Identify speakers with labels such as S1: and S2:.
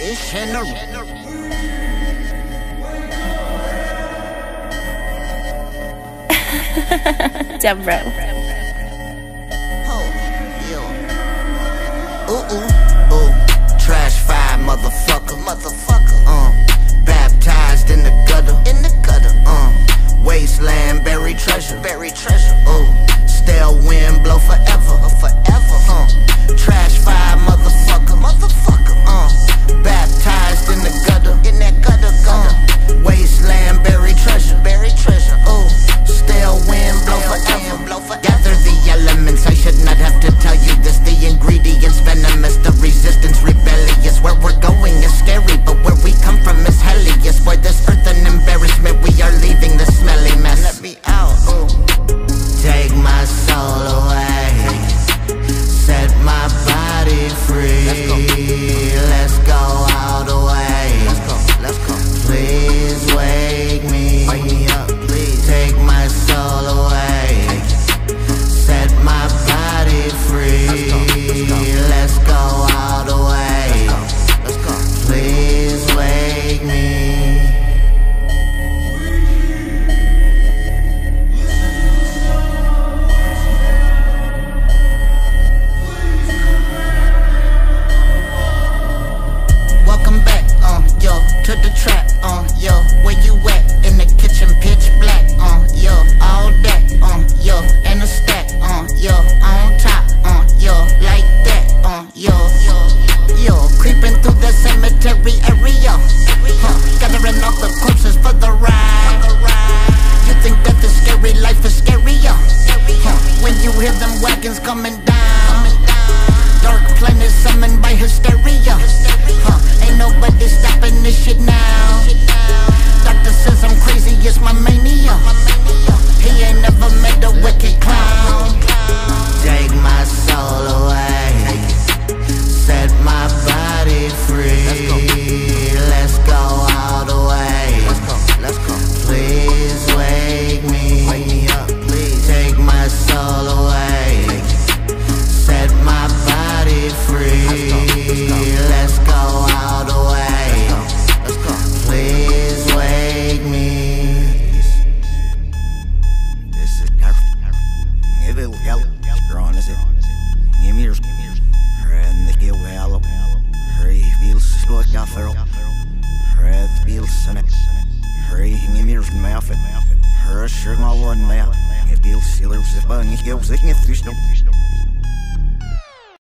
S1: It's general. Motherfucker. Uh, baptized in the gutter. In the gutter. Uh, wasteland, buried treasure. Buried coming down. Dark planet summoned by hysteria. Huh, ain't nobody stopping this shit now. Doctor says I'm crazy, it's my mania. He ain't never met a wicked clown. Take my soul away. Set my body free.
S2: bilsen your meffen Hørsjøgmaloren meffen Bilsiler sepan, jeg fish no.